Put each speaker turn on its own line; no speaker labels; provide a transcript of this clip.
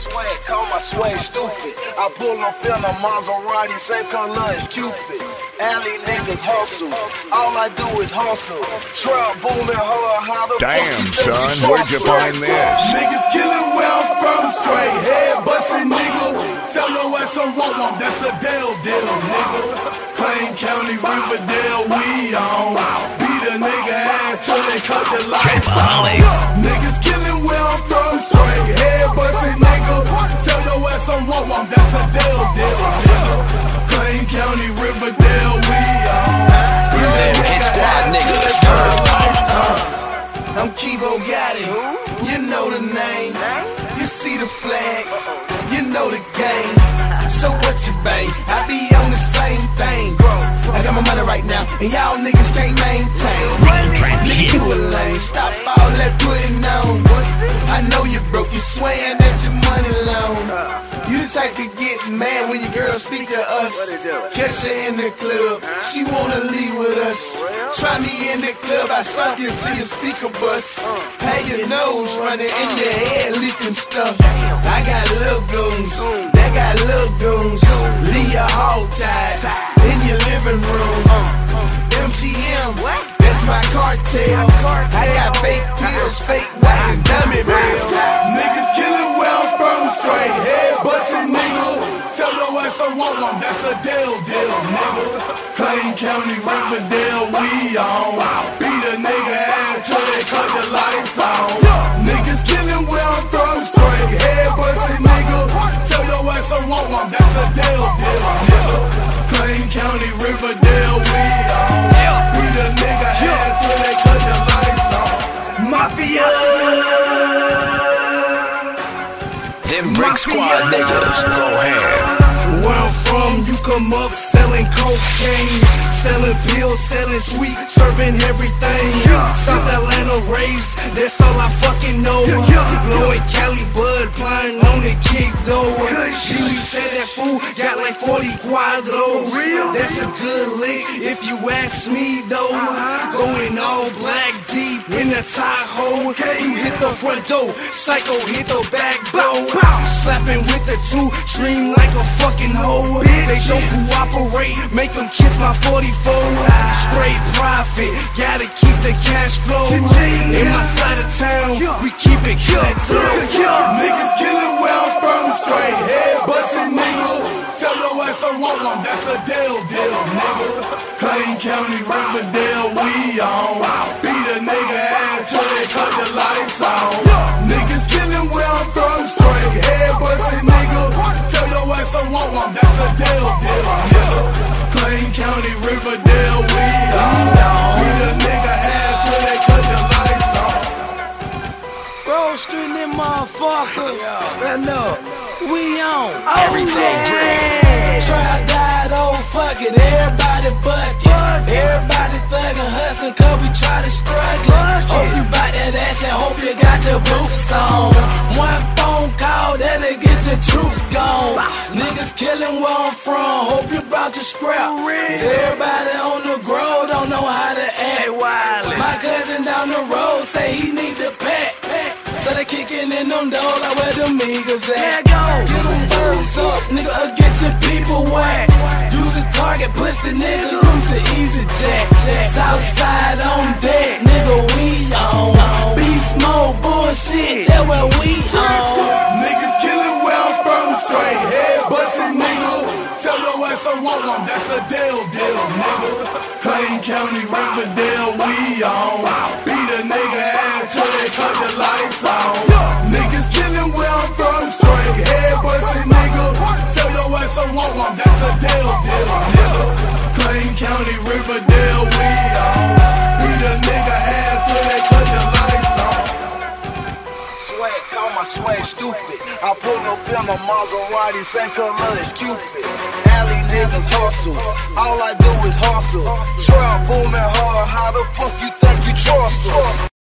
Swag, call my swag stupid. I pull up in a Maserati, same color as Cupid. Alley niggas hustle, all I do is hustle. Trap booming hard, how the fuck
Damn,
you
son, where'd you find this?
Niggas killing where I'm from, straight head bustin' nigga. Tell your ass I'm want one, that's a deal deal, nigga. Clayton County, Riverdale, we on. Beat a nigga ass till they cut the lights on. Niggas killing where I'm from, straight head bustin' nigga. Ass I'm want one, that's a deal deal, nigga. Clayton County, Riverdale, we on. Beat
Them hit squad niggas,
till they cut the lights on. I'm Kebo Gotti, you know the name. You see the flag, you know the game. So what you bang? I be on the same thing, bro. I got my money right now, and y'all niggas can't maintain. Nigga, you a lame. Stop all that putting on. I know you broke, you swearing that your money loan. Type to get mad when your girl speak to us. Catch her in the club, she wanna leave with us. Try me in the club, I slap you till your speaker bust. Have your nose running in your head, leaking stuff. I got little goons, they got little goons. Leave your hog tied in your living room. MGM, that's my cartel. I got fake pills, fake white and dummy bills. Niggas killing where I'm from, straight head bustin' nigga. Tell your ass I want one, that's a deal deal, nigga. Clayton County, Riverdale, we on. Beat a nigga ass till they cut the lights on. Niggas killing where I'm from, straight head bustin' nigga. Tell your ass I want one, that's a deal deal, nigga. Clayton County, Riverdale, we on.
Brick squad niggas, go ham.
Where I'm from, you come up selling cocaine, selling pills, selling sweet, serving everything. South Atlanta raised, that's all I fucking know. Lloyd Cali Bud, flying on the kick though. Huey said that fool got like 40 quadros. That's a good lick if you ask me though. Uh-huh. Going all black deep in the Tahoe. You hit the front door, psycho hit the back door. Slapping with the two string like a fucking hoe. They don't cooperate, make them kiss my 44. Straight profit, gotta keep the cash flow. In my side of town, we keep it cutthroat. Niggas killing where I'm from, straight want one, that's a deal deal, nigga. Clayton County, Riverdale, we on. Beat a nigga ass till they cut the lights on. Niggas killing where I'm from, straight head bustin' nigga. Tell your ass I want one, that's a deal deal, nigga. Clayton County, Riverdale, we on. Beat a nigga ass till they cut the lights on.
Grove Street, them motherfucker. We on.
Everything drip.
Try died, oh fuck it. Everybody bucket. Everybody thuggin', hustling, cause we try to struggle. Hope you bout that ass and hope you got your boots on. One phone call, that'll get your troops gone. Niggas killing where I'm from, hope you brought your scrap. 'Cause everybody on the grove them doors like where them niggas at. Get them birds up, nigga, or get your people whack. Use a target, pussy nigga, use an easy jack. Southside on deck, nigga, we on. Beast mode, bullshit, that where we on.
Niggas killing where I'm from, straight head bustin' nigga. Tell your ass I want one, that's a deal deal, nigga. Clayton County, Riverdale, we on. Beat a nigga ass till they cut the lights on. Niggas killing where I'm from, straight head bustin' nigga. Tell your ass I want one, that's a deal deal, nigga. Clayton County, Riverdale, we on. Beat a nigga ass till they cut the lights on.
Swag, call my swag stupid. I pull up in a Maserati, same color as Cupid. Alley niggas hustle, all I do is hustle. Trap booming hard, how the fuck you think you trust us?